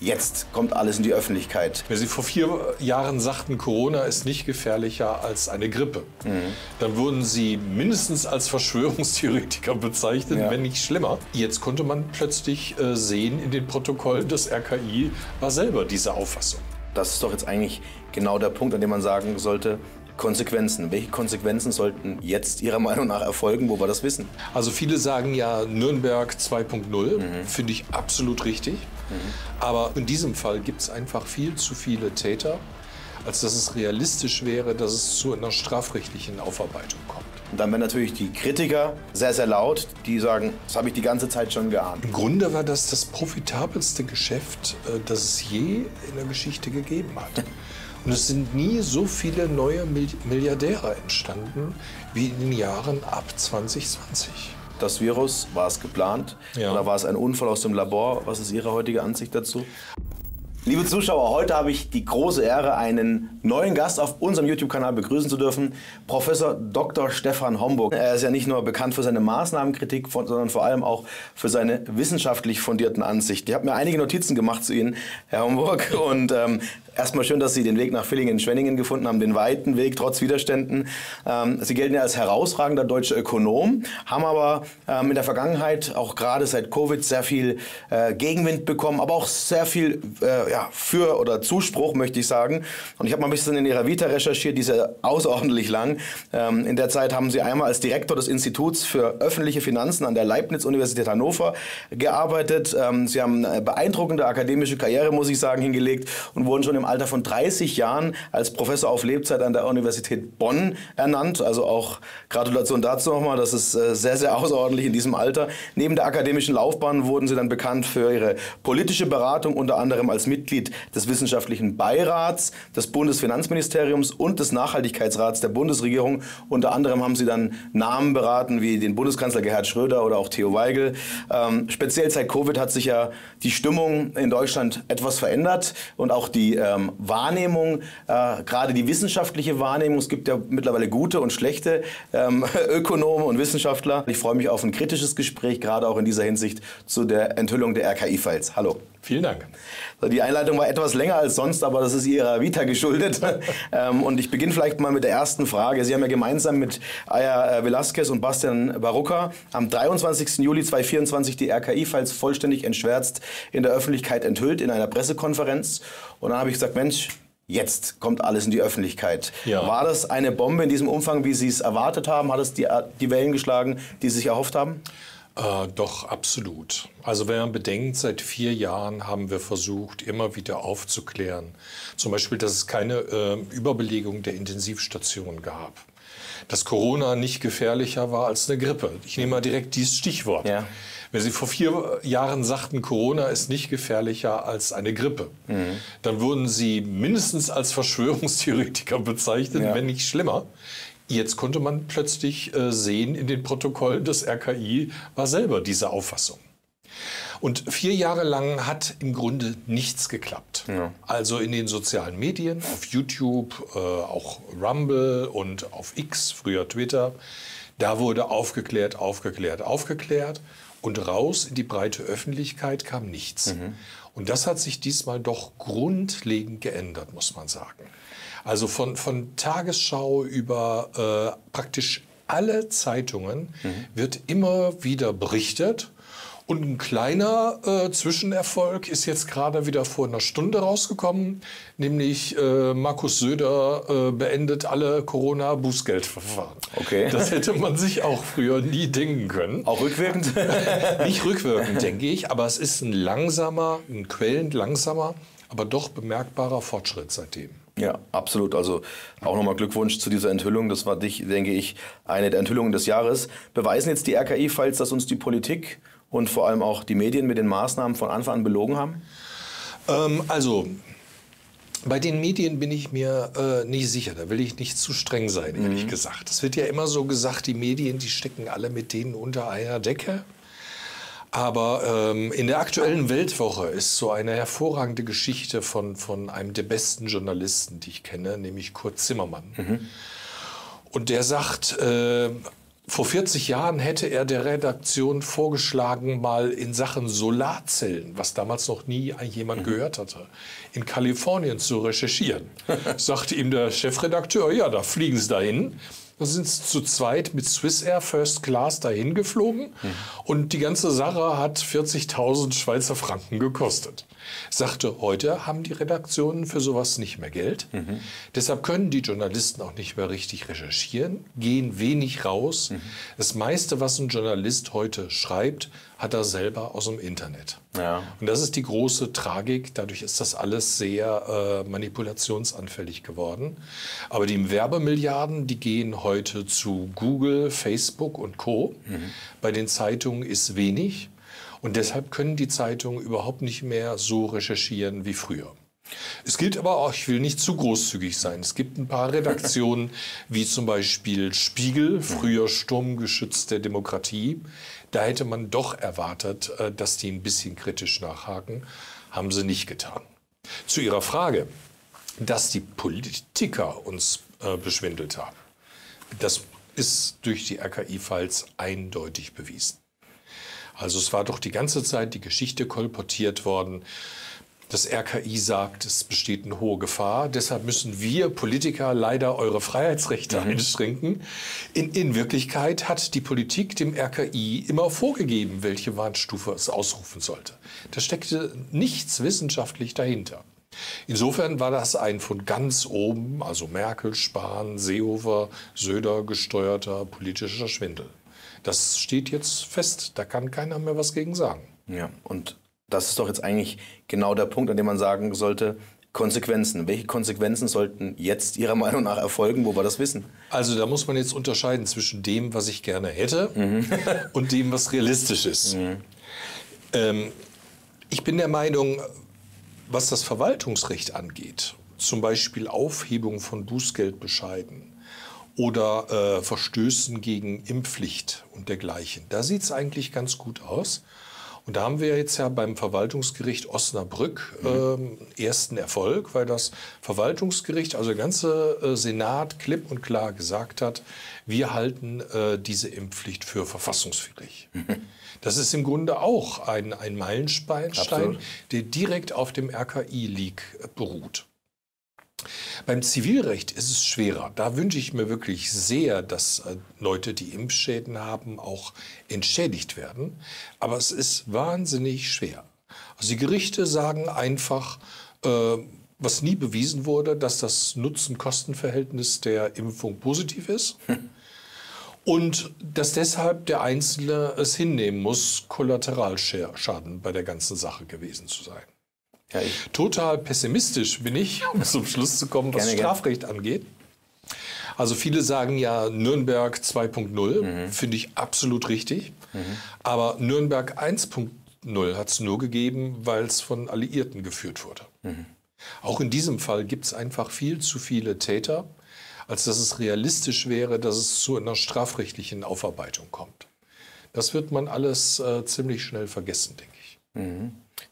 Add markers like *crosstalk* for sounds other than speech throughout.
Jetzt kommt alles in die Öffentlichkeit. Wenn Sie vor vier Jahren sagten, Corona ist nicht gefährlicher als eine Grippe, mhm. dann wurden Sie mindestens als Verschwörungstheoretiker bezeichnet, ja. wenn nicht schlimmer. Jetzt konnte man plötzlich äh, sehen in den Protokollen des RKI war selber diese Auffassung. Das ist doch jetzt eigentlich genau der Punkt, an dem man sagen sollte, Konsequenzen. Welche Konsequenzen sollten jetzt Ihrer *laughs* Meinung nach erfolgen, wo wir das wissen? Also viele sagen ja Nürnberg 2.0, mhm. finde ich absolut richtig. Mhm. Aber in diesem Fall gibt es einfach viel zu viele Täter, als dass es realistisch wäre, dass es zu einer strafrechtlichen Aufarbeitung kommt. Und dann werden natürlich die Kritiker sehr, sehr laut, die sagen, das habe ich die ganze Zeit schon geahnt. Im Grunde war das das profitabelste Geschäft, äh, das es je in der Geschichte gegeben hat. *laughs* Und es sind nie so viele neue Milliardäre entstanden wie in den Jahren ab 2020. Das Virus, war es geplant ja. oder war es ein Unfall aus dem Labor? Was ist Ihre heutige Ansicht dazu? Liebe Zuschauer, heute habe ich die große Ehre, einen neuen Gast auf unserem YouTube-Kanal begrüßen zu dürfen, Professor Dr. Stefan Homburg. Er ist ja nicht nur bekannt für seine Maßnahmenkritik, sondern vor allem auch für seine wissenschaftlich fundierten Ansichten. Ich habe mir einige Notizen gemacht zu Ihnen, Herr Homburg, und ähm, Erstmal schön, dass Sie den Weg nach Villingen-Schwenningen gefunden haben, den weiten Weg trotz Widerständen. Ähm, Sie gelten ja als herausragender deutscher Ökonom, haben aber ähm, in der Vergangenheit, auch gerade seit Covid, sehr viel äh, Gegenwind bekommen, aber auch sehr viel äh, ja, für oder Zuspruch, möchte ich sagen. Und ich habe mal ein bisschen in Ihrer Vita recherchiert, die ist ja außerordentlich lang. Ähm, in der Zeit haben Sie einmal als Direktor des Instituts für öffentliche Finanzen an der Leibniz-Universität Hannover gearbeitet. Sie haben eine beeindruckende akademische Karriere, muss ich sagen, hingelegt und wurden schon im Alter von 30 Jahren als Professor auf Lebzeit an der Universität Bonn ernannt. Also auch Gratulation dazu nochmal. Das ist äh, sehr, sehr außerordentlich in diesem Alter. Neben der akademischen Laufbahn wurden Sie dann bekannt für Ihre politische Beratung, unter anderem als Mitglied des Wissenschaftlichen Beirats des Bundesfinanzministeriums und des Nachhaltigkeitsrats der Bundesregierung. Unter anderem haben Sie dann Namen beraten wie den Bundeskanzler Gerhard Schröder oder auch Theo Weigel. Ähm, speziell seit Covid hat sich ja die Stimmung in Deutschland etwas verändert und auch die äh, ähm, Wahrnehmung, äh, gerade die wissenschaftliche Wahrnehmung. Es gibt ja mittlerweile gute und schlechte ähm, *laughs* Ökonomen und Wissenschaftler. Ich freue mich auf ein kritisches Gespräch, gerade auch in dieser Hinsicht zu der Enthüllung der RKI-Files. Hallo. Vielen Dank. Die Einleitung war etwas länger als sonst, aber das ist Ihrer Vita geschuldet. *laughs* Ähm, und ich beginne vielleicht mal mit der ersten Frage. Sie haben ja gemeinsam mit Aya äh, Velasquez und Bastian Barucca am 23. Juli 2024 die RKI-Files vollständig entschwärzt in der Öffentlichkeit enthüllt in einer Pressekonferenz. Und dann habe ich gesagt, Mensch, jetzt kommt alles in die Öffentlichkeit. Ja. War das eine Bombe in diesem Umfang, wie Sie es erwartet haben? Hat es die, die Wellen geschlagen, die Sie sich erhofft haben? Äh, doch, absolut. Also wenn man bedenkt, seit vier Jahren haben wir versucht, immer wieder aufzuklären. Zum Beispiel, dass es keine äh, Überbelegung der Intensivstationen gab. Dass Corona nicht gefährlicher war als eine Grippe. Ich nehme mal direkt dieses Stichwort. Ja. Wenn Sie vor vier Jahren sagten, Corona ist nicht gefährlicher als eine Grippe, mhm. dann wurden Sie mindestens als Verschwörungstheoretiker bezeichnet, ja. wenn nicht schlimmer. Jetzt konnte man plötzlich äh, sehen, in den Protokollen des RKI war selber diese Auffassung. Und vier Jahre lang hat im Grunde nichts geklappt. Ja. Also in den sozialen Medien, auf YouTube, äh, auch Rumble und auf X, früher Twitter, da wurde aufgeklärt, aufgeklärt, aufgeklärt. Und raus in die breite Öffentlichkeit kam nichts. Mhm. Und das hat sich diesmal doch grundlegend geändert, muss man sagen. Also von, von Tagesschau über äh, praktisch alle Zeitungen mhm. wird immer wieder berichtet und ein kleiner äh, Zwischenerfolg ist jetzt gerade wieder vor einer Stunde rausgekommen, nämlich äh, Markus Söder äh, beendet alle Corona-Bußgeldverfahren. Okay. Das hätte man sich auch früher nie denken können. Auch rückwirkend? *laughs* Nicht rückwirkend, denke ich, aber es ist ein langsamer, ein quälend langsamer, aber doch bemerkbarer Fortschritt seitdem. Ja, absolut. Also auch nochmal Glückwunsch zu dieser Enthüllung. Das war, dich, denke ich, eine der Enthüllungen des Jahres. Beweisen jetzt die RKI-Files, dass uns die Politik und vor allem auch die Medien mit den Maßnahmen von Anfang an belogen haben? Ähm, also, bei den Medien bin ich mir äh, nicht sicher. Da will ich nicht zu streng sein, ehrlich mhm. gesagt. Es wird ja immer so gesagt, die Medien, die stecken alle mit denen unter einer Decke. Aber ähm, in der aktuellen Weltwoche ist so eine hervorragende Geschichte von, von einem der besten Journalisten, die ich kenne, nämlich Kurt Zimmermann. Mhm. Und der sagt, äh, vor 40 Jahren hätte er der Redaktion vorgeschlagen, mal in Sachen Solarzellen, was damals noch nie jemand mhm. gehört hatte, in Kalifornien zu recherchieren. *laughs* Sagte ihm der Chefredakteur, ja, da fliegen Sie dahin. Da sind sie zu zweit mit Swissair First Class dahin geflogen mhm. und die ganze Sache hat 40.000 Schweizer Franken gekostet. Sagte, heute haben die Redaktionen für sowas nicht mehr Geld. Mhm. Deshalb können die Journalisten auch nicht mehr richtig recherchieren, gehen wenig raus. Mhm. Das meiste, was ein Journalist heute schreibt, hat er selber aus dem Internet. Ja. Und das ist die große Tragik. Dadurch ist das alles sehr äh, manipulationsanfällig geworden. Aber die Werbemilliarden, die gehen heute zu Google, Facebook und Co. Mhm. Bei den Zeitungen ist wenig. Und deshalb können die Zeitungen überhaupt nicht mehr so recherchieren wie früher. Es gilt aber auch, ich will nicht zu großzügig sein. Es gibt ein paar *laughs* Redaktionen, wie zum Beispiel Spiegel, früher Sturmgeschütz der Demokratie. Da hätte man doch erwartet, äh, dass die ein bisschen kritisch nachhaken. Haben sie nicht getan. Zu Ihrer Frage, dass die Politiker uns äh, beschwindelt haben. Das ist durch die RKI-Files eindeutig bewiesen. Also es war doch die ganze Zeit die Geschichte kolportiert worden. Das RKI sagt, es besteht eine hohe Gefahr. Deshalb müssen wir Politiker leider eure Freiheitsrechte mhm. einschränken. In, in Wirklichkeit hat die Politik dem RKI immer vorgegeben, welche Warnstufe es ausrufen sollte. Da steckte nichts wissenschaftlich dahinter. Insofern war das ein von ganz oben, also Merkel, Spahn, Seehofer, Söder gesteuerter politischer Schwindel. Das steht jetzt fest, da kann keiner mehr was gegen sagen. Ja, und das ist doch jetzt eigentlich genau der Punkt, an dem man sagen sollte, Konsequenzen. Welche Konsequenzen sollten jetzt Ihrer Meinung nach erfolgen, wo wir das wissen? Also da muss man jetzt unterscheiden zwischen dem, was ich gerne hätte mhm. *laughs* und dem, was realistisch ist. Mhm. Ähm, ich bin der Meinung, was das Verwaltungsrecht angeht, zum Beispiel Aufhebung von Bußgeldbescheiden, oder äh, Verstößen gegen Impfpflicht und dergleichen. Da sieht es eigentlich ganz gut aus. Und da haben wir jetzt ja beim Verwaltungsgericht Osnabrück mhm. äh, ersten Erfolg, weil das Verwaltungsgericht, also der ganze äh, Senat klipp und klar gesagt hat, wir halten äh, diese Impfpflicht für verfassungswidrig. Mhm. *laughs* Das ist im Grunde auch ein, ein Meilenstein, der direkt auf dem RKI-Leak beruht. Beim Zivilrecht ist es schwerer. Da wünsche ich mir wirklich sehr, dass äh, Leute, die Impfschäden haben, auch entschädigt werden. Aber es ist wahnsinnig schwer. Also die Gerichte sagen einfach, äh, was nie bewiesen wurde, dass das Nutzen-Kosten-Verhältnis der Impfung positiv ist. Und dass deshalb der Einzelne es hinnehmen muss, Kollateralschaden bei der ganzen Sache gewesen zu sein. Ja, Total pessimistisch bin ich, um zum Schluss zu kommen, was gerne, Strafrecht gerne. angeht. Also viele sagen ja Nürnberg 2.0, mhm. finde ich absolut richtig. Mhm. Aber Nürnberg 1.0 hat es nur gegeben, weil es von Alliierten geführt wurde. Mhm. Auch in diesem Fall gibt es einfach viel zu viele Täter, als dass es realistisch wäre, dass es zu einer strafrechtlichen Aufarbeitung kommt. Das wird man alles äh, ziemlich schnell vergessen, denke ich.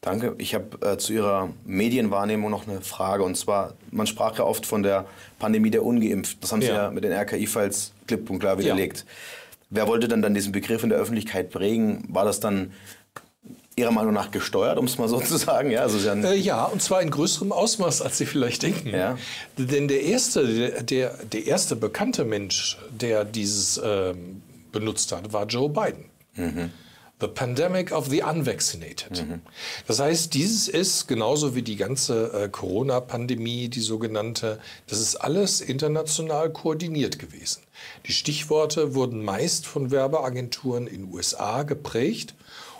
Danke. Ich habe äh, zu Ihrer Medienwahrnehmung noch eine Frage. Und zwar, man sprach ja oft von der Pandemie der Ungeimpften. Das haben Sie ja, mit den RKI-Files klipp und klar widerlegt. Ja. Wer wollte dann, dann diesen Begriff in der Öffentlichkeit prägen? War das dann Ihrer Meinung nach gesteuert, um es mal so zu sagen? Ja, also äh, ja, und zwar in größerem Ausmaß, als Sie vielleicht denken. Ja. Denn der erste, der, der, der erste bekannte Mensch, der dieses ähm, benutzt hat, war Joe Biden. Mhm. The Pandemic of the Unvaccinated. Mhm. Das heißt, dieses ist genauso wie die ganze äh, Corona-Pandemie, die sogenannte, das ist alles international koordiniert gewesen. Die Stichworte wurden meist von Werbeagenturen in den USA geprägt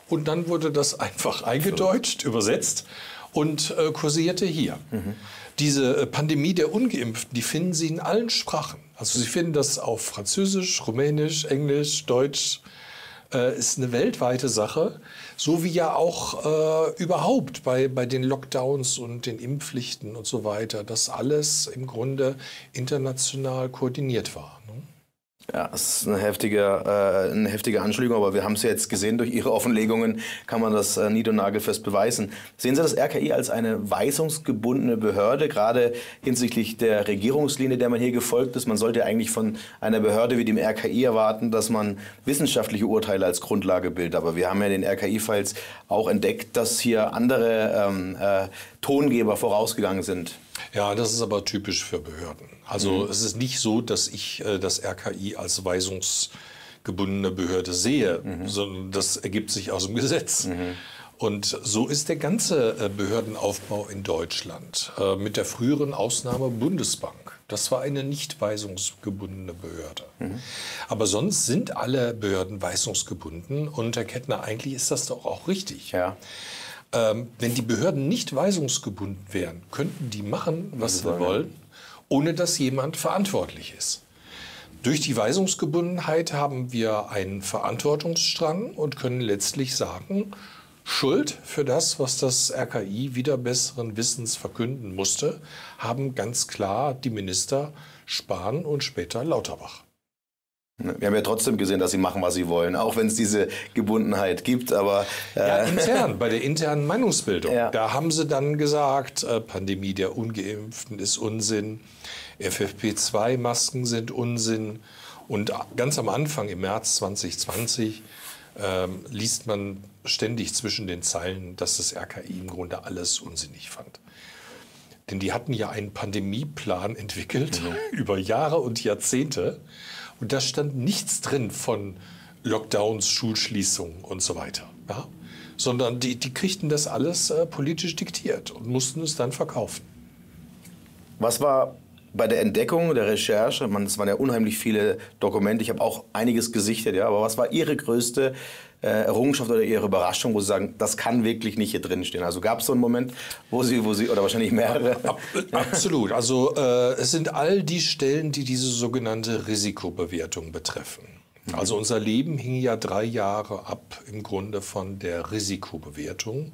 und dann wurde das *laughs* einfach eingedeutscht, übersetzt und äh, kursierte hier. Mhm. Diese äh, Pandemie der Ungeimpften, die finden Sie in allen Sprachen. Also Sie finden das auf Französisch, Rumänisch, Englisch, Deutsch, äh, ist eine weltweite Sache, so wie ja auch äh, überhaupt bei, bei den Lockdowns und den Impfpflichten und so weiter, dass alles im Grunde international koordiniert war. Ne? Ja, es ist eine heftige, äh, eine heftige Anschuldigung, aber wir haben es ja jetzt gesehen, durch Ihre Offenlegungen kann man das äh, nied- und nagelfest beweisen. Sehen Sie das RKI als eine weisungsgebundene Behörde, gerade hinsichtlich der Regierungslinie, der man hier gefolgt ist? Man sollte eigentlich von einer Behörde wie dem RKI erwarten, dass man wissenschaftliche Urteile als Grundlage bildet. Aber wir haben ja in den RKI-Files auch entdeckt, dass hier andere ähm, äh, Tongeber vorausgegangen sind. Ja, das ist aber typisch für Behörden. Also mhm. es ist nicht so, dass ich äh, das RKI als weisungsgebundene Behörde sehe, mhm. sondern das ergibt sich aus dem Gesetz. Mhm. Und so ist der ganze äh, Behördenaufbau in Deutschland, äh, mit der früheren Ausnahme Bundesbank. Das war eine nicht weisungsgebundene Behörde. Mhm. Aber sonst sind alle Behörden weisungsgebunden und Herr Kettner, eigentlich ist das doch auch richtig. Ja. Ähm, wenn die Behörden nicht weisungsgebunden wären, könnten die machen, was sie wollen, ohne dass jemand verantwortlich ist. Durch die Weisungsgebundenheit haben wir einen Verantwortungsstrang und können letztlich sagen, Schuld für das, was das RKI wieder besseren Wissens verkünden musste, haben ganz klar die Minister Spahn und später Lauterbach. Wir haben ja trotzdem gesehen, dass sie machen, was sie wollen, auch wenn es diese Gebundenheit gibt. Aber äh ja, intern, bei der internen Meinungsbildung, ja. da haben sie dann gesagt, äh, Pandemie der Ungeimpften ist Unsinn, FFP2-Masken sind Unsinn. Und ganz am Anfang, im März 2020, äh, liest man ständig zwischen den Zeilen, dass das RKI im Grunde alles unsinnig fand. Denn die hatten ja einen Pandemieplan entwickelt mhm. *laughs* über Jahre und Jahrzehnte. Und da stand nichts drin von Lockdowns, Schulschließungen und so weiter. Ja? Sondern die, die kriegten das alles äh, politisch diktiert und mussten es dann verkaufen. Was war bei der Entdeckung, der Recherche, man, es waren ja unheimlich viele Dokumente, ich habe auch einiges gesichtet, ja, aber was war Ihre größte äh, Errungenschaft oder Ihre Überraschung, wo Sie sagen, das kann wirklich nicht hier drin stehen? Also gab es so einen Moment, wo Sie, wo Sie, oder wahrscheinlich mehrere? Ab, absolut. Also äh, es sind all die Stellen, die diese sogenannte Risikobewertung betreffen. Also unser Leben hing ja drei Jahre ab im Grunde von der Risikobewertung.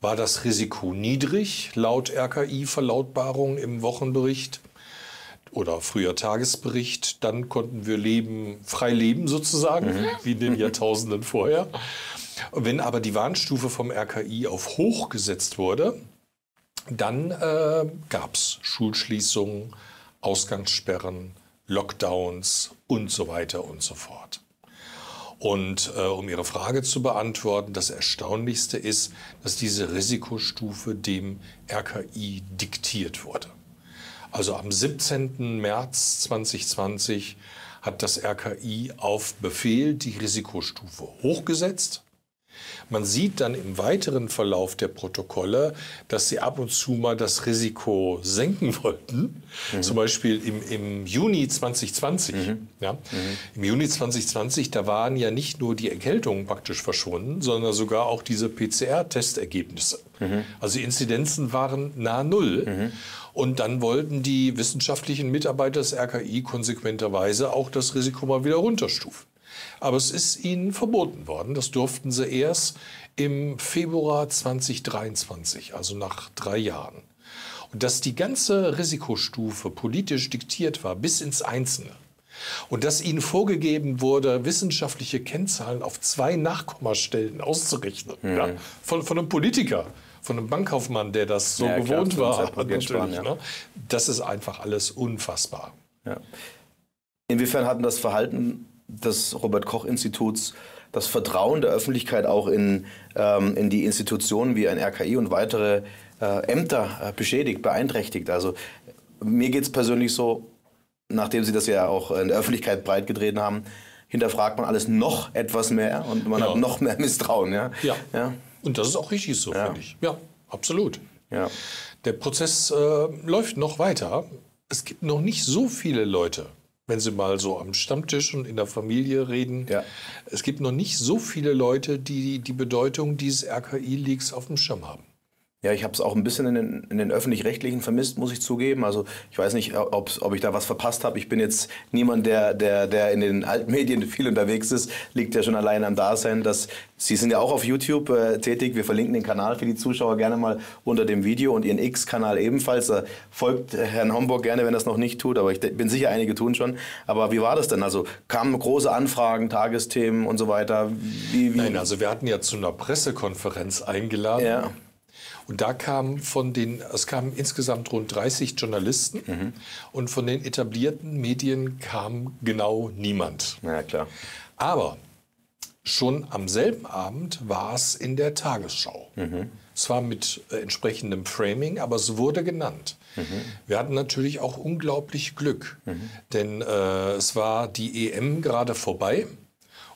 War das Risiko niedrig laut RKI-Verlautbarung im Wochenbericht? Oder früher Tagesbericht, dann konnten wir leben, frei leben sozusagen, mhm. wie in den Jahrtausenden vorher. Wenn aber die Warnstufe vom RKI auf hoch gesetzt wurde, dann äh, gab es Schulschließungen, Ausgangssperren, Lockdowns und so weiter und so fort. Und äh, um Ihre Frage zu beantworten, das Erstaunlichste ist, dass diese Risikostufe dem RKI diktiert wurde. Also am 17. März 2020 hat das RKI auf Befehl die Risikostufe hochgesetzt. Man sieht dann im weiteren Verlauf der Protokolle, dass sie ab und zu mal das Risiko senken *laughs* wollten. Mhm. Zum Beispiel im, im Juni 2020. Mhm. Ja, mhm. Im Juni 2020, da waren ja nicht nur die Erkältungen praktisch verschwunden, sondern sogar auch diese PCR-Testergebnisse. Mhm. Also die Inzidenzen waren nahe Null. Mhm. Und dann wollten die wissenschaftlichen Mitarbeiter des RKI konsequenterweise auch das Risiko mal wieder runterstufen. Aber es ist ihnen verboten worden. Das durften sie erst im Februar 2023, also nach drei Jahren. Und dass die ganze Risikostufe politisch diktiert war, bis ins Einzelne. Und dass ihnen vorgegeben wurde, wissenschaftliche Kennzahlen auf zwei Nachkommastellen auszurechnen. Mhm. Ja, von, von einem Politiker von einem Bankkaufmann, der das so ja, gewohnt klar, war. Sparen, ja. ne? Das ist einfach alles unfassbar. Ja. Inwiefern hat das Verhalten des Robert Koch Instituts das Vertrauen der Öffentlichkeit auch in, ähm, in die Institutionen wie ein RKI und weitere äh, Ämter äh, beschädigt, beeinträchtigt? Also mir geht es persönlich so, nachdem Sie das ja auch in der Öffentlichkeit breitgetreten haben, hinterfragt man alles noch etwas mehr und man ja. hat noch mehr Misstrauen. Ja? Ja. ja. Und das ist auch richtig so, ja. finde ich. Ja, absolut. Ja. Der Prozess äh, läuft noch weiter. Es gibt noch nicht so viele Leute, wenn Sie mal so am Stammtisch und in der Familie reden, ja. es gibt noch nicht so viele Leute, die die Bedeutung dieses RKI-Leaks auf dem Schirm haben. Ja, ich habe es auch ein bisschen in den, in den öffentlich-rechtlichen vermisst, muss ich zugeben. Also ich weiß nicht, ob, ob ich da was verpasst habe. Ich bin jetzt niemand, der, der, der in den alten Medien *laughs* viel unterwegs ist. Liegt ja schon allein am Dasein. Dass, Sie sind ja auch auf YouTube äh, tätig. Wir verlinken den Kanal für die Zuschauer gerne mal unter dem Video und Ihren X-Kanal ebenfalls. Da folgt Herrn Homburg gerne, wenn er es noch nicht tut. Aber ich bin sicher, einige tun schon. Aber wie war das denn? Also kamen große Anfragen, Tagesthemen und so weiter? Wie, wie? Nein, also wir hatten ja zu einer Pressekonferenz eingeladen. Ja und da kamen von den, es kamen insgesamt rund 30 Journalisten mhm. und von den etablierten Medien kam genau niemand. Ja, klar. Aber schon am selben Abend war es in der Tagesschau. Mhm. Zwar mit äh, entsprechendem Framing, aber es wurde genannt. Mhm. Wir hatten natürlich auch unglaublich Glück, mhm. denn äh, es war die EM gerade vorbei.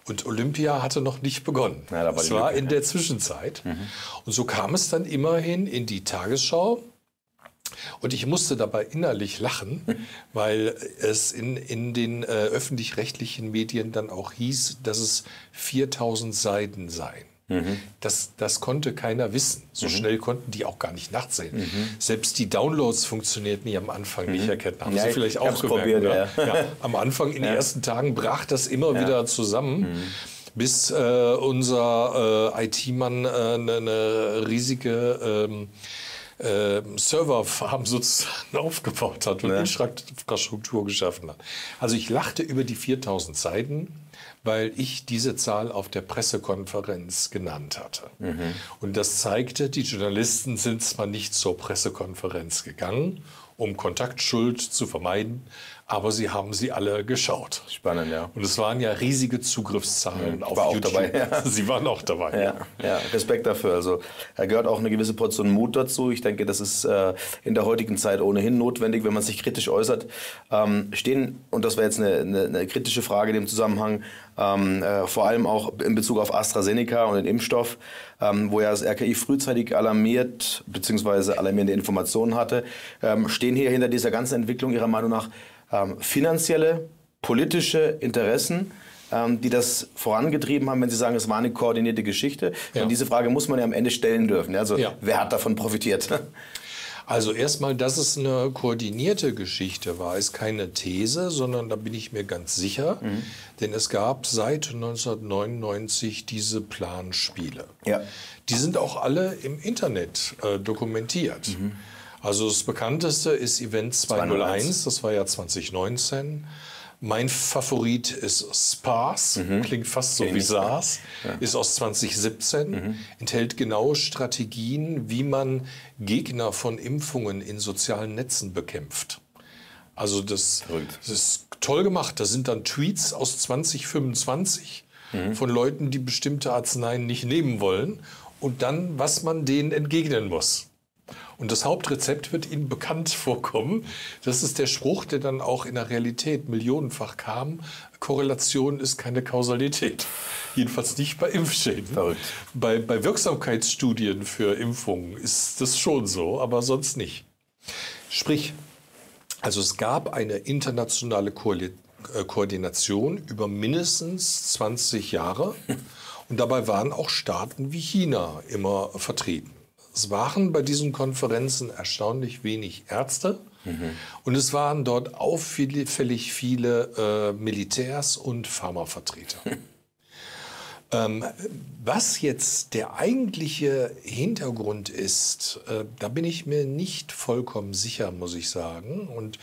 Und Olympia hatte noch nicht begonnen. Ja, da war das war Lücke, in der Zwischenzeit. Mhm. Und so kam es dann immerhin in die Tagesschau. Und ich musste dabei innerlich lachen, *laughs* weil es in, in den äh, öffentlich-rechtlichen Medien dann auch hieß, dass es 4000 Seiten seien. Mhm. Das, das konnte keiner wissen. So mhm. schnell konnten die auch gar nicht nachsehen. Mhm. Selbst die Downloads funktionierten nie am Anfang nicht mhm. erkennen. Haben ja, Sie vielleicht auch gemerkt. Probiert, ja. Ja, am Anfang in den ersten Tagen brach das immer wieder zusammen mhm. bis äh, unser äh, IT-Mann eine äh, ne riesige ähm, äh, Serverfarm sozusagen *laughs* aufgebaut hat und ja. Infrastruktur geschaffen hat. Also ich lachte über die 4000 Seiten weil ich diese Zahl auf der Pressekonferenz genannt hatte. Mhm. Und das zeigte, die Journalisten sind zwar nicht zur Pressekonferenz gegangen, um Kontaktschuld zu vermeiden, aber sie haben sie alle geschaut. Spannend, ja. Und es waren ja riesige Zugriffszahlen mhm, auf war YouTube. Auch dabei, ja. *laughs* Sie waren auch dabei. Ja, ja, Respekt dafür. Also da gehört auch eine gewisse Portion Mut dazu. Ich denke, das ist äh, in der heutigen Zeit ohnehin notwendig, wenn man sich kritisch äußert. Ähm, stehen, und das wäre jetzt eine, eine, eine, kritische Frage in dem Zusammenhang, ähm, äh, vor allem auch in Bezug auf AstraZeneca und den Impfstoff, ähm, wo ja das RKI frühzeitig alarmiert bzw. alarmierende Informationen hatte, ähm, stehen hier hinter dieser ganzen Entwicklung Ihrer Meinung nach ähm, finanzielle, politische Interessen, ähm, die das vorangetrieben haben, wenn Sie sagen, es war eine koordinierte Geschichte. Ja. Und diese Frage muss man ja am Ende stellen dürfen. Also ja. wer hat davon profitiert? Also erstmal, dass es eine koordinierte Geschichte war, ist keine These, sondern da bin ich mir ganz sicher, mhm. denn es gab seit 1999 diese Planspiele. Ja. Die sind auch alle im Internet äh, dokumentiert. Mhm. Also das bekannteste ist Event 201, das war ja 2019. Mein Favorit ist SPARS, mhm. klingt fast so wie SARS, ja. ist aus 2017, mhm. enthält genaue Strategien, wie man Gegner von Impfungen in sozialen Netzen bekämpft. Also das, das ist toll gemacht. Da sind dann Tweets aus 2025 mhm. von Leuten, die bestimmte Arzneien nicht nehmen wollen und dann, was man denen entgegnen muss. Und das Hauptrezept wird Ihnen bekannt *laughs* vorkommen. Das ist der Spruch, der dann auch in der Realität millionenfach kam. Korrelation ist keine Kausalität. *laughs* Jedenfalls nicht bei Impfschäden. Bei, bei Wirksamkeitsstudien für Impfungen ist das schon so, aber sonst nicht. Sprich, also es gab eine internationale äh, Koordination über mindestens 20 Jahre. *laughs* Und dabei waren auch Staaten wie China immer vertreten. Es waren bei diesen Konferenzen erstaunlich wenig Ärzte. Mhm. Und es waren dort auffällig viele äh, Militärs und Pharmavertreter. *laughs* ähm, was jetzt der eigentliche Hintergrund ist, äh, da bin ich mir nicht vollkommen sicher, muss ich sagen. Und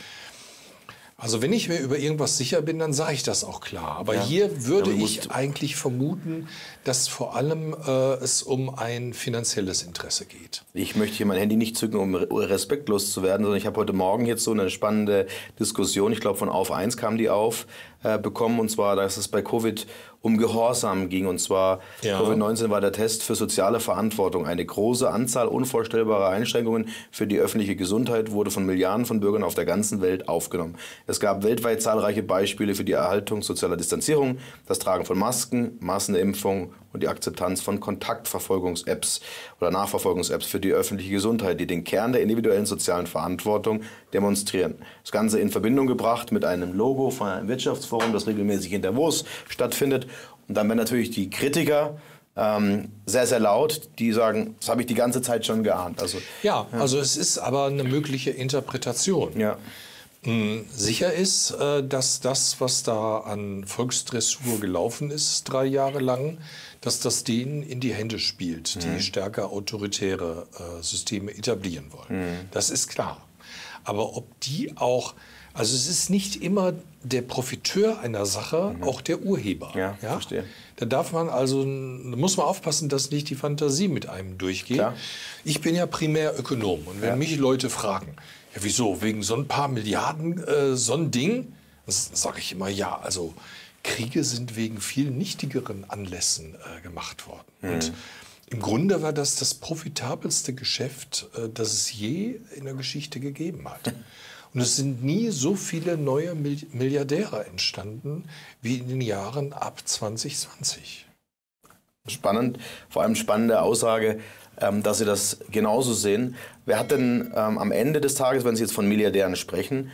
also wenn ich mir über irgendwas sicher bin, dann sage ich das auch klar. Aber ja. hier würde ja, ich eigentlich vermuten, dass vor allem äh, es um ein finanzielles Interesse geht. Ich möchte hier mein Handy nicht zücken, um respektlos zu werden, sondern ich habe heute Morgen jetzt so eine spannende Diskussion, ich glaube von Auf 1 kam die auf, äh, bekommen. Und zwar, dass es bei Covid um Gehorsam ging. Und zwar ja. Covid-19 war der Test für soziale Verantwortung. Eine große Anzahl unvorstellbarer Einschränkungen für die öffentliche Gesundheit wurde von Milliarden von Bürgern auf der ganzen Welt aufgenommen. Es gab weltweit zahlreiche Beispiele für die Erhaltung sozialer Distanzierung, das Tragen von Masken, Massenimpfung und die Akzeptanz von Kontaktverfolgungs-Apps oder Nachverfolgungs-Apps für die öffentliche Gesundheit, die den Kern der individuellen sozialen Verantwortung demonstrieren. Das Ganze in Verbindung gebracht mit einem Logo von einem Wirtschaftsforum, das regelmäßig in Davos stattfindet. Und dann werden natürlich die Kritiker ähm, sehr, sehr laut, die sagen, das habe ich die ganze Zeit schon geahnt. Also, ja, ja, also es ist aber eine mögliche Interpretation. Ja. Hm, sicher ist, äh, dass das, was da an Volksdressur gelaufen ist, drei Jahre lang, dass das denen in die Hände spielt, mhm. die stärker autoritäre äh, Systeme etablieren wollen. Mhm. Das ist klar. Aber ob die auch, also es ist nicht immer der Profiteur einer Sache, mhm. auch der Urheber. Ja, ja, verstehe. Da darf man also, muss man aufpassen, dass nicht die Fantasie mit einem durchgeht. Klar. Ich bin ja primär Ökonom und wenn ja. mich Leute fragen, ja wieso, wegen so ein paar Milliarden äh, so ein Ding, dann sage ich immer, ja, also Kriege sind wegen viel nichtigeren Anlässen äh, gemacht worden. Mhm. Und im Grunde war das das profitabelste Geschäft, äh, das es je in der Geschichte gegeben hat. *laughs* Und es sind nie so viele neue Milliardäre entstanden wie in den Jahren ab 2020. Spannend, vor allem spannende Aussage, ähm, dass Sie das genauso sehen. Wer hat denn ähm, am Ende des Tages, wenn Sie jetzt von Milliardären sprechen,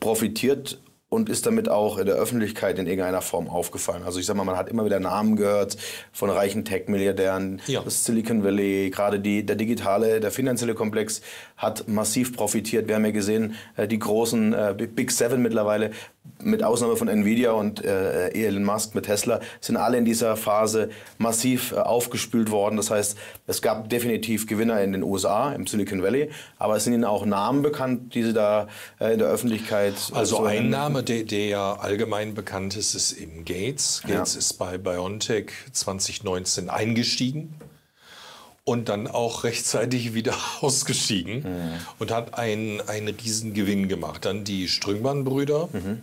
profitiert und ist damit auch in der Öffentlichkeit in irgendeiner Form aufgefallen. Also ich sag mal, man hat immer wieder Namen gehört von reichen Tech-Milliardären, ja. das Silicon Valley, gerade die, der digitale, der finanzielle Komplex hat massiv profitiert. Wir haben ja gesehen, äh, die großen äh, Big Seven mittlerweile mit Ausnahme von Nvidia und äh, Elon Musk mit Tesla, sind alle in dieser Phase massiv äh, aufgespült worden. Das heißt, es gab definitiv Gewinner in den USA, im Silicon Valley, aber es sind Ihnen auch Namen bekannt, die Sie da äh, in der Öffentlichkeit. Äh, also so ein Name, der, der, ja allgemein bekannt ist, ist eben Gates. Gates ja. ist bei BioNTech 2019 eingestiegen und dann auch rechtzeitig wieder *laughs* ausgestiegen mhm. und hat einen, einen Riesengewinn gemacht. Dann die Strüngmann-Brüder. Mhm.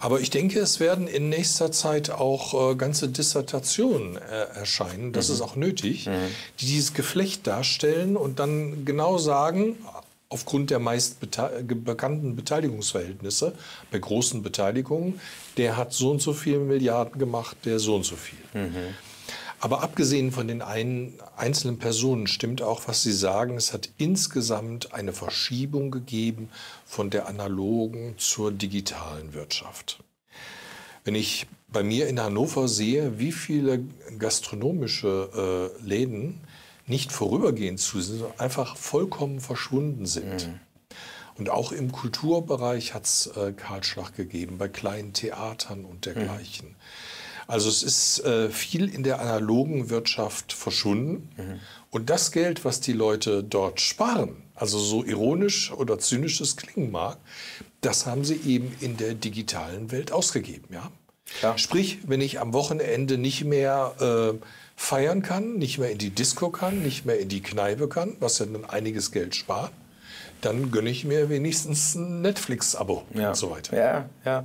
Aber ich denke, es werden in nächster Zeit auch äh, ganze Dissertationen äh, erscheinen, das mhm. ist auch nötig, mhm. die dieses Geflecht darstellen und dann genau sagen, aufgrund der meist bete bekannten Beteiligungsverhältnisse, bei großen Beteiligungen, der hat so und so viele Milliarden gemacht, der so und so viel. Aber abgesehen von den ein, einzelnen Personen stimmt auch, was Sie sagen. Es hat insgesamt eine Verschiebung gegeben von der analogen zur digitalen Wirtschaft. Wenn ich bei mir in Hannover sehe, wie viele gastronomische äh, Läden nicht vorübergehend zu sind, sondern einfach vollkommen verschwunden sind. Mhm. Und auch im Kulturbereich hat es äh, Kahlschlag gegeben, bei kleinen Theatern und dergleichen. Mhm. Also es ist äh, viel in der analogen Wirtschaft verschwunden. Mhm. Und das Geld, was die Leute dort sparen, also so ironisch oder zynisch es klingen mag, das haben sie eben in der digitalen Welt ausgegeben. Ja? ja. Sprich, wenn ich am Wochenende nicht mehr äh, feiern kann, nicht mehr in die Disco kann, nicht mehr in die Kneipe kann, was ja dann einiges Geld spart, dann gönne ich mir wenigstens ein Netflix-Abo ja. und so weiter. Ja, ja,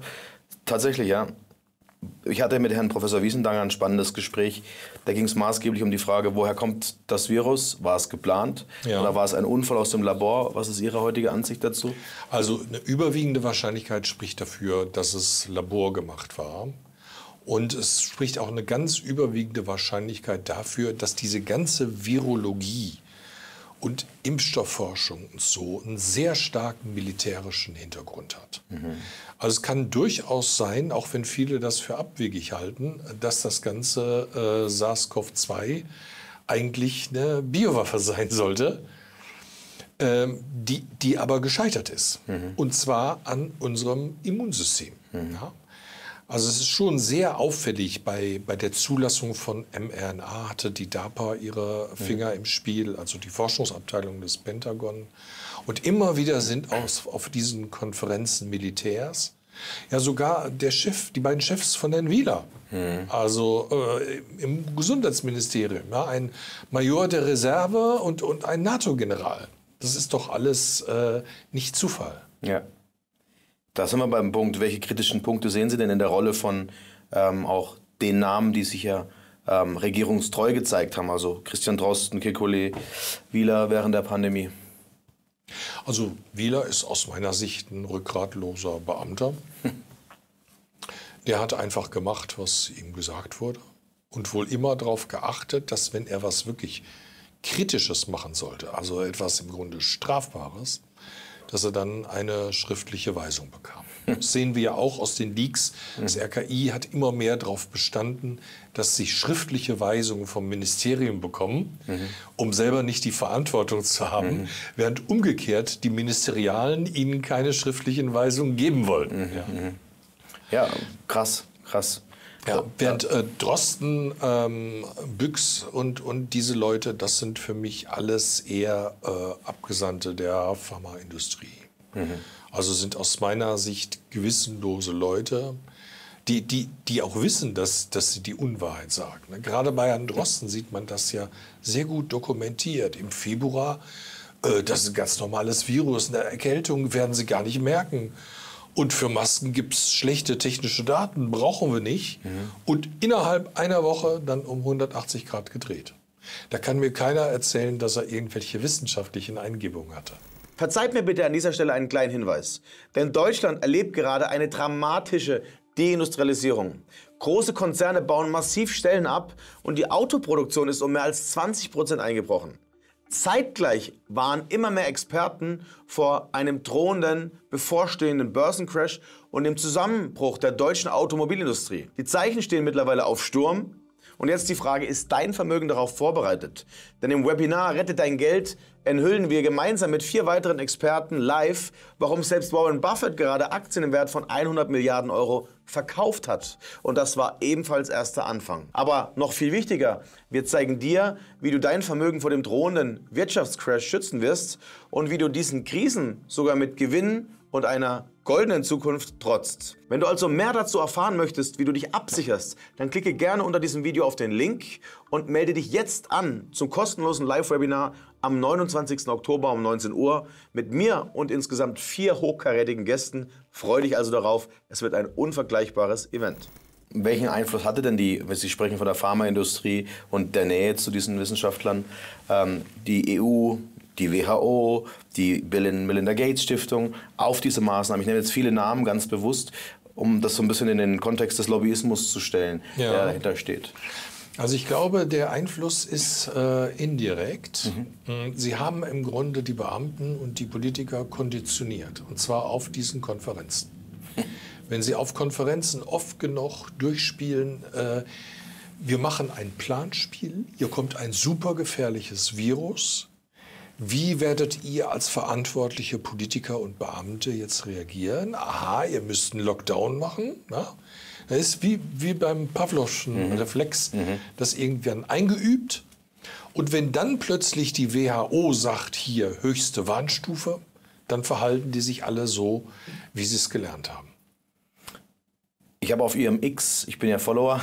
tatsächlich, ja. Ich hatte mit Herrn Professor Wiesendanger ein spannendes Gespräch. Da ging es maßgeblich um die Frage, woher kommt das Virus? War es geplant ja. oder war es ein Unfall aus dem Labor? Was ist Ihre heutige Ansicht dazu? Also eine überwiegende Wahrscheinlichkeit spricht dafür, dass es laborgemacht war. Und es spricht auch eine ganz überwiegende Wahrscheinlichkeit dafür, dass diese ganze Virologie und Impfstoffforschung und so einen sehr starken militärischen Hintergrund hat. Mhm. Also es kann durchaus sein, auch wenn viele das für abwegig halten, dass das ganze äh, SARS-CoV-2 eigentlich eine Biowaffe *laughs* sein sollte, ähm, die, die aber gescheitert ist. Mhm. Und zwar an unserem Immunsystem. Mhm. Ja? Also es ist schon sehr auffällig, bei, bei der Zulassung von mRNA hatte die DARPA ihre Finger mhm. im Spiel, also die Forschungsabteilung des Pentagon. Und immer wieder sind aus, auf diesen Konferenzen Militärs, ja sogar der Chef, die beiden Chefs von Wieler, mhm. also äh, im Gesundheitsministerium, ja, ein Major der Reserve und, und ein NATO-General. Das ist doch alles äh, nicht Zufall. Ja. Da sind wir beim Punkt, welche kritischen Punkte sehen Sie denn in der Rolle von ähm, auch den Namen, die sich ja ähm, regierungstreu gezeigt haben, also Christian Drosten, Kekulé, Wieler während der Pandemie? Also Wieler ist aus meiner Sicht ein rückgratloser Beamter. Der hat einfach gemacht, was ihm gesagt wurde und wohl immer darauf geachtet, dass wenn er was wirklich Kritisches machen sollte, also etwas im Grunde Strafbares, dass er dann eine schriftliche Weisung bekam. *laughs* Das sehen wir ja auch aus den Leaks. Das RKI hat immer mehr darauf bestanden, dass sie schriftliche Weisungen vom Ministerium bekommen, mhm. um selber nicht die Verantwortung zu haben, mhm. während umgekehrt die Ministerialen ihnen keine schriftlichen Weisungen geben wollten. Mhm. Ja. ja, krass, krass. Ja, während äh, Drosten, ähm, Büchs und, und diese Leute, das sind für mich alles eher äh, Abgesandte der Pharmaindustrie. Mhm. Also sind aus meiner Sicht gewissenlose Leute, die, die, die auch wissen, dass, dass sie die Unwahrheit sagen. Ne? Gerade bei Herrn Drosten sieht man das ja sehr gut dokumentiert. Im Februar, äh, das ist ein ganz normales Virus, eine Erkältung werden sie gar nicht merken. Und für Masken gibt es schlechte technische Daten, brauchen wir nicht. Mhm. Und innerhalb einer Woche dann um 180 Grad gedreht. Da kann mir keiner erzählen, dass er irgendwelche wissenschaftlichen Eingebungen hatte. Verzeiht mir bitte an dieser Stelle einen kleinen Hinweis. Denn Deutschland erlebt gerade eine dramatische Deindustrialisierung. Große Konzerne bauen massiv Stellen ab und die Autoproduktion ist um mehr als 20 Prozent eingebrochen. Zeitgleich waren immer mehr Experten vor einem drohenden, bevorstehenden Börsencrash und dem Zusammenbruch der deutschen Automobilindustrie. Die Zeichen stehen mittlerweile auf Sturm. Und jetzt die Frage, ist dein Vermögen darauf vorbereitet? Denn im Webinar Rette dein Geld enthüllen wir gemeinsam mit vier weiteren Experten live, warum selbst Warren Buffett gerade Aktien im Wert von 100 Milliarden Euro verkauft hat. Und das war ebenfalls erst der Anfang. Aber noch viel wichtiger, wir zeigen dir, wie du dein Vermögen vor dem drohenden Wirtschaftscrash schützen wirst und wie du diesen Krisen sogar mit Gewinn und einer goldenen Zukunft trotzt. Wenn du also mehr dazu erfahren möchtest, wie du dich absicherst, dann klicke gerne unter diesem Video auf den Link und melde dich jetzt an zum kostenlosen Live-Webinar am 29. Oktober um 19 Uhr mit mir und insgesamt vier hochkarätigen Gästen. Freue dich also darauf, es wird ein unvergleichbares Event. Welchen Einfluss hatte denn die, wenn Sie sprechen von der Pharmaindustrie und der Nähe zu diesen Wissenschaftlern, ähm, die EU, die WHO, die Bill and Melinda Gates Stiftung auf diese Maßnahmen? Ich nenne jetzt viele Namen ganz bewusst, um das so ein bisschen in den Kontext des Lobbyismus zu stellen, ja. der dahinter steht. Also ich glaube, der Einfluss ist äh, indirekt. Mhm. Sie haben im Grunde die Beamten und die Politiker konditioniert, und zwar auf diesen Konferenzen. *laughs* Wenn Sie auf Konferenzen oft genug durchspielen, äh, wir machen ein Planspiel, hier kommt ein super gefährliches Virus, wie werdet ihr als verantwortliche Politiker und Beamte jetzt reagieren? Aha, ihr müsst einen Lockdown machen. Na? Das ist wie, wie beim Pavlovschen mhm. Reflex, mhm. das irgendwann eingeübt. Und wenn dann plötzlich die WHO sagt, hier höchste Warnstufe, dann verhalten die sich alle so, wie sie es gelernt haben. Ich habe auf ihrem X, ich bin ja Follower,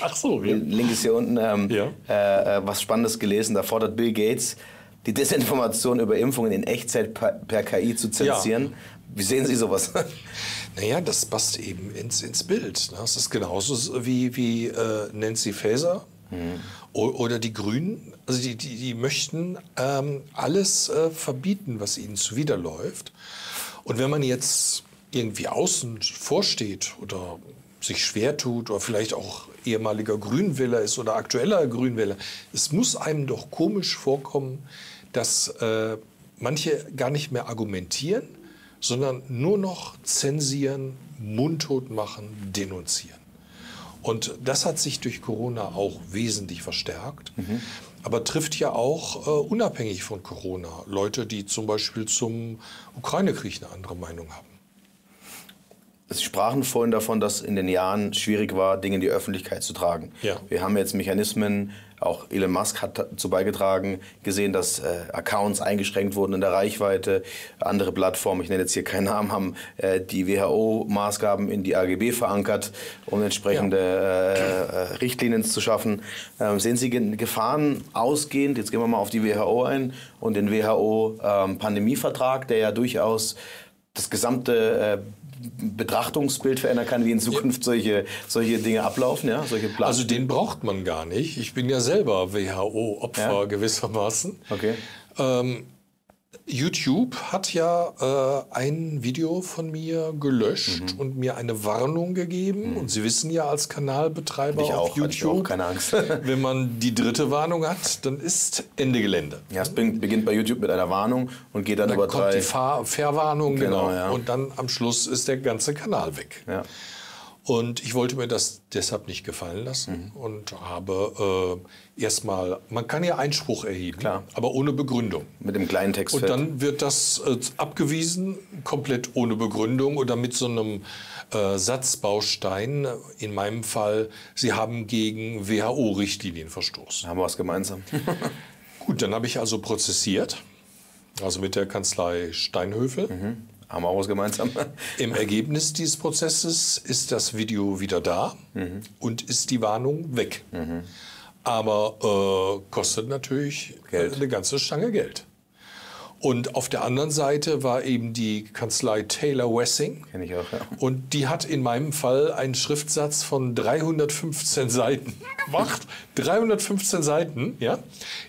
Ach so, ja. *laughs* Link ist hier unten, ähm, ja. äh, äh was Spannendes gelesen. Da fordert Bill Gates, die Desinformation über Impfungen in Echtzeit per, per KI zu zensieren. Ja. Wie sehen Sie sowas? *laughs* Naja, das passt eben ins, ins Bild. Ne? Das ist genauso wie, wie äh, Nancy Faeser mhm. oder die Grünen. Also die, die, die möchten ähm, alles äh, verbieten, was ihnen zuwiderläuft. Und wenn man jetzt irgendwie außen vorsteht oder sich schwer tut oder vielleicht auch ehemaliger Grünwähler ist oder aktueller Grünwähler, es muss einem doch komisch vorkommen, dass äh, manche gar nicht mehr argumentieren, sondern nur noch zensieren, mundtot machen, denunzieren. Und das hat sich durch Corona auch wesentlich verstärkt, mhm. aber trifft ja auch äh, unabhängig von Corona Leute, die zum Beispiel zum Ukraine-Krieg eine andere Meinung haben. Sie sprachen vorhin davon, dass in den Jahren schwierig war, Dinge in die Öffentlichkeit zu tragen. Ja. Wir haben jetzt Mechanismen, auch Elon Musk hat dazu beigetragen, gesehen, dass äh, Accounts eingeschränkt wurden in der Reichweite. Andere Plattformen, ich nenne jetzt hier keinen Namen, haben äh, die WHO-Maßgaben in die AGB verankert, um entsprechende ja. äh, äh Richtlinien zu schaffen. Ähm, sehen Sie Gefahren ausgehend, jetzt gehen wir mal auf die WHO ein und den WHO-Pandemievertrag, ähm, der ja durchaus das gesamte äh, Betrachtungsbild verändern kann, wie in Zukunft solche, solche Dinge ablaufen, ja? solche Plan Also den braucht man gar nicht. Ich bin ja selber WHO-Opfer ja? gewissermaßen. Okay. Ähm, YouTube hat ja äh, ein Video von mir gelöscht mhm. und mir eine Warnung gegeben. Mhm. Und Sie wissen ja als Kanalbetreiber ich auf auch, YouTube, auch, keine Angst. *laughs* wenn man die dritte Warnung hat, dann ist Ende Gelände. Ja, es beginnt bei YouTube mit einer Warnung und geht dann, dann über kommt drei. die Fahr Verwarnung, genau. genau. Ja. Und dann am Schluss ist der ganze Kanal weg. Ja. Und ich wollte mir das deshalb nicht gefallen lassen mhm. und habe äh, erstmal, man kann ja Einspruch erheben, Klar. aber ohne Begründung. Mit dem kleinen Text. Und dann wird das äh, abgewiesen, komplett ohne Begründung oder mit so einem äh, Satzbaustein. In meinem Fall, Sie haben gegen WHO-Richtlinien verstoßen. Haben wir was gemeinsam. *laughs* Gut, dann habe ich also prozessiert, also mit der Kanzlei Steinhöfel. Mhm haben wir auch was gemeinsam. *laughs* Im Ergebnis dieses Prozesses ist das Video wieder da mhm. und ist die Warnung weg. Mhm. Aber äh, kostet natürlich Geld. eine ganze Stange Geld. Und auf der anderen Seite war eben die Kanzlei Taylor Wessing. Kenne ich auch, ja. Und die hat in meinem Fall einen Schriftsatz von 315 Seiten gemacht. 315 Seiten, ja,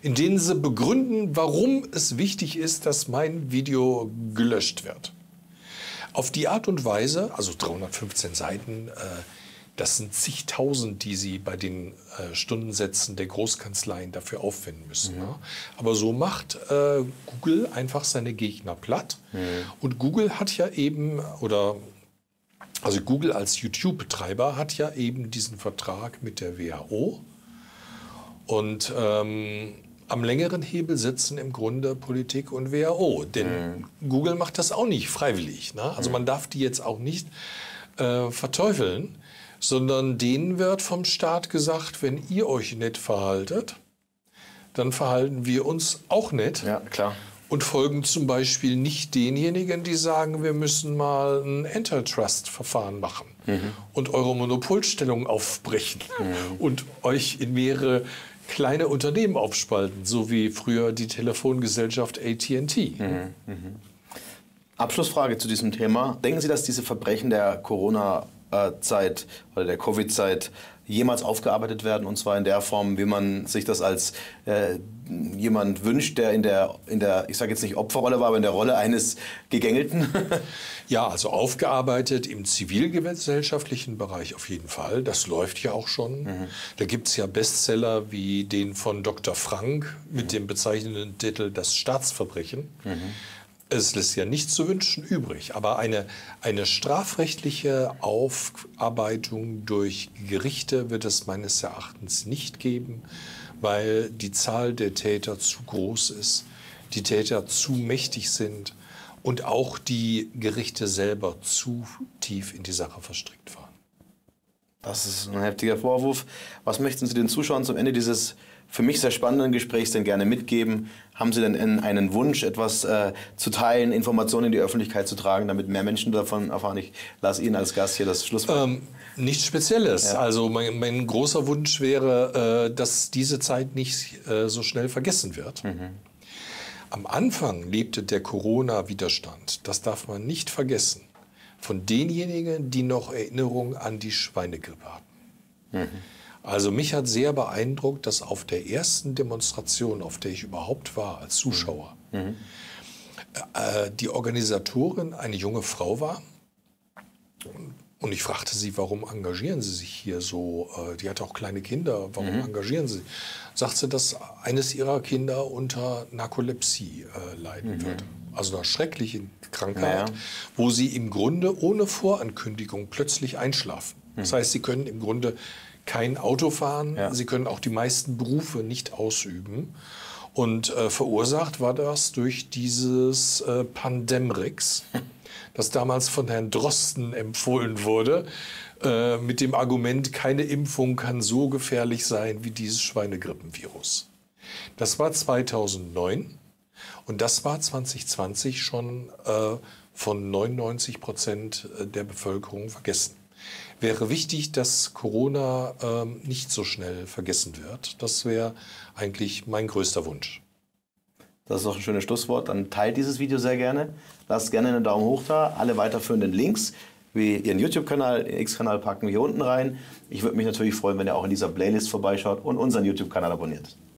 in denen sie begründen, warum es wichtig ist, dass mein Video gelöscht wird. Auf die Art und Weise, also 315 Seiten, äh, das sind zigtausend, die Sie bei den äh, Stundensätzen der Großkanzleien dafür aufwenden müssen. Ne? Aber so macht äh, Google einfach seine Gegner platt. Mhm. Und Google hat ja eben, oder also Google als YouTube-Betreiber hat ja eben diesen Vertrag mit der WHO. Und ähm, am längeren Hebel sitzen im Grunde Politik und WHO. Denn mhm. Google macht das auch nicht freiwillig. Ne? Also mhm. man darf die jetzt auch nicht äh, verteufeln, sondern denen wird vom Staat gesagt, wenn ihr euch nett verhaltet, dann verhalten wir uns auch nett. Ja, klar. Und folgen zum Beispiel nicht denjenigen, die sagen, wir müssen mal ein Antitrust-Verfahren machen mhm. und eure Monopolstellung aufbrechen mhm. und euch in mehrere kleine Unternehmen aufspalten, so wie früher die Telefongesellschaft ATT. Mhm, mh. Abschlussfrage zu diesem Thema. Denken Sie, dass diese Verbrechen der Corona-Zeit oder der Covid-Zeit jemals aufgearbeitet werden und zwar in der Form, wie man sich das als äh, jemand wünscht, der in der, in der ich sage jetzt nicht Opferrolle war, aber in der Rolle eines Gegängelten? *laughs* ja, also aufgearbeitet im zivilgesellschaftlichen Bereich auf jeden Fall. Das läuft ja auch schon. Mhm. Da gibt es ja Bestseller wie den von Dr. Frank mit mhm. dem bezeichnenden Titel Das Staatsverbrechen. Mhm es lässt ja nichts zu wünschen übrig. Aber eine, eine strafrechtliche Aufarbeitung durch Gerichte wird es meines Erachtens nicht geben, weil die Zahl der Täter zu groß ist, die Täter zu mächtig sind und auch die Gerichte selber zu tief in die Sache verstrickt waren. Das ist ein heftiger Vorwurf. Was möchten Sie den Zuschauern zum Ende dieses für mich sehr spannenden Gesprächs denn gerne mitgeben? Haben Sie denn einen Wunsch, etwas äh, zu teilen, Informationen in die Öffentlichkeit zu tragen, damit mehr Menschen davon erfahren? Ich lasse Ihnen als Gast hier das Schlusswort. Ähm, nichts Spezielles. Ja. Also mein, mein, großer Wunsch wäre, äh, dass diese Zeit nicht äh, so schnell vergessen wird. Mhm. Am Anfang lebte der Corona-Widerstand, das darf man nicht vergessen, von denjenigen, die noch Erinnerung an die Schweinegrippe hatten. Mhm. Also mich hat sehr beeindruckt, dass auf der ersten Demonstration, auf der ich überhaupt war als Zuschauer, mhm. mhm. äh, die Organisatorin eine junge Frau war. Und ich fragte sie, warum engagieren Sie sich hier so? Äh, die hatte auch kleine Kinder, warum mhm. engagieren Sie? Sagt sie, dass eines ihrer Kinder unter Narkolepsie äh, leiden mhm. wird. Also einer schrecklichen Krankheit, naja. wo sie im Grunde ohne Vorankündigung plötzlich einschlafen. Das mhm. heißt, sie können im Grunde kein Auto fahren. Ja. Sie können auch die meisten Berufe nicht ausüben. Und äh, verursacht war das durch dieses äh, Pandemrix, *laughs* das damals von Herrn Drosten empfohlen wurde, äh, mit dem Argument, keine Impfung kann so gefährlich sein wie dieses Schweinegrippenvirus. Das war 2009 und das war 2020 schon äh, von 99 Prozent äh, der Bevölkerung vergessen wäre wichtig, dass Corona ähm, nicht so schnell vergessen wird. Das wäre eigentlich mein größter Wunsch. Das ist doch ein schönes Schlusswort. Dann teilt dieses Video sehr gerne. Lasst gerne einen Daumen hoch da. Alle weiterführenden Links wie Ihren YouTube-Kanal, Ihren X-Kanal packen wir hier unten rein. Ich würde mich natürlich freuen, wenn ihr auch in dieser Playlist vorbeischaut und unseren YouTube-Kanal abonniert.